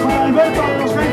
Alberto, los